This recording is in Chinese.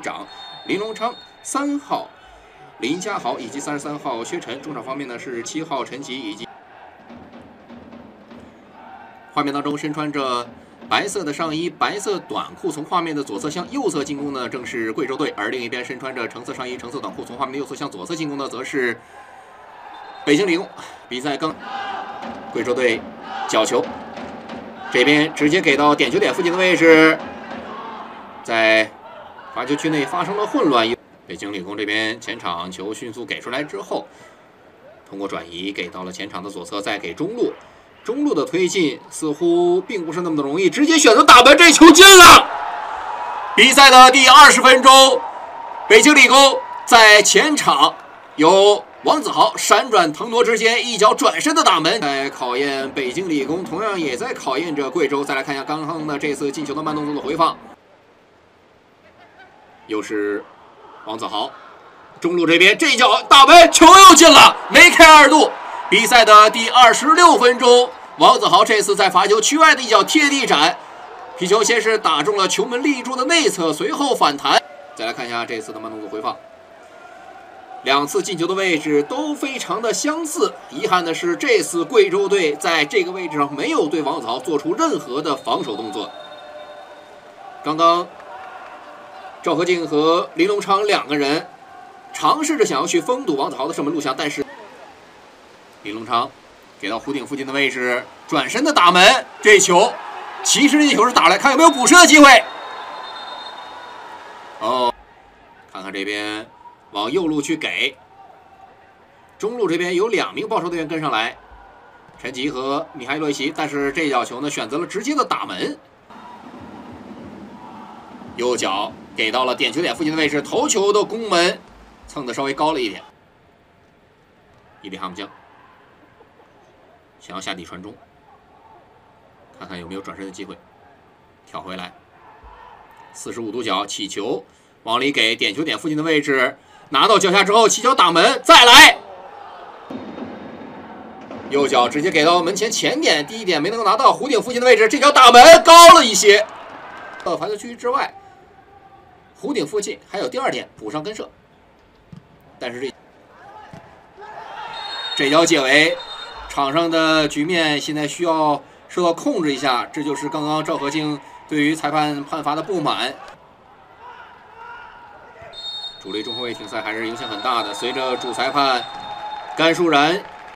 长林龙昌，三号林家豪以及三十三号薛晨。中场方面呢是七号陈吉以及。画面当中身穿着白色的上衣、白色短裤，从画面的左侧向右侧进攻呢，正是贵州队；而另一边身穿着橙色上衣、橙色短裤，从画面的右侧向左侧进攻的，则是北京理工。比赛刚，贵州队角球，这边直接给到点球点附近的位置，在。罚球区内发生了混乱，北京理工这边前场球迅速给出来之后，通过转移给到了前场的左侧，再给中路，中路的推进似乎并不是那么的容易，直接选择打门，这球进了。比赛的第二十分钟，北京理工在前场由王子豪闪转腾挪之间一脚转身的打门，在考验北京理工，同样也在考验着贵州。再来看一下刚刚的这次进球的慢动作的回放。又是王子豪，中路这边这一脚大门球又进了，梅开二度。比赛的第二十六分钟，王子豪这次在罚球区外的一脚贴地斩，皮球先是打中了球门立柱的内侧，随后反弹。再来看一下这次的慢动作回放，两次进球的位置都非常的相似。遗憾的是，这次贵州队在这个位置上没有对王子豪做出任何的防守动作。刚刚。赵和静和林龙昌两个人尝试着想要去封堵王子豪的射门路线，但是林龙昌给到弧顶附近的位置，转身的打门，这球其实这球是打来，看有没有补射的机会。哦，看看这边往右路去给，中路这边有两名报仇队员跟上来，陈吉和米哈伊洛维奇，但是这脚球呢选择了直接的打门，右脚。给到了点球点附近的位置，头球的攻门蹭的稍微高了一点。伊利哈姆江想要下底传中，看看有没有转身的机会，挑回来，四十五度角起球往里给点球点附近的位置，拿到脚下之后起脚打门，再来，右脚直接给到门前前点，第一点没能够拿到弧顶附近的位置，这脚打门高了一些，到罚球区之外。弧顶附近还有第二点补上跟射，但是这这脚解围，场上的局面现在需要受到控制一下。这就是刚刚赵和静对于裁判判罚的不满。主力中后卫停赛还是影响很大的。随着主裁判甘书然